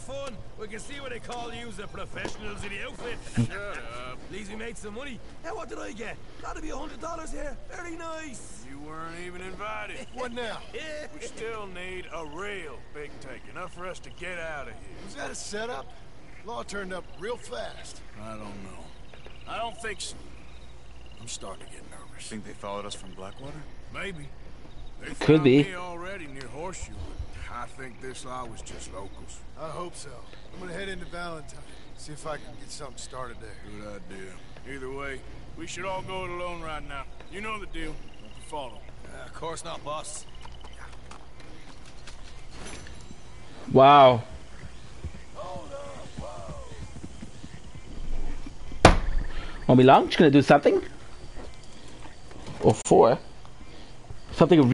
of fun. We can see what they call you the professionals in the outfit. Shut up. At least we made some money. Now what did I get? Gotta be a hundred dollars here. Very nice. You weren't even invited. What now? We still need a real big take, enough for us to get out of here. Was that a setup? Law turned up real fast. I don't know. I don't think so. I'm starting to get nervous. Think they followed us from Blackwater? Maybe. They Could be. already near Horseshoe. But I think this lot was just locals. I hope so. I'm gonna head into Valentine. See if I can get something started there. Good idea. Either way, we should all go it alone right now. You know the deal. Don't you follow. Uh, of course not, boss. Wow. Won't be long. Just gonna do something. Or four. Something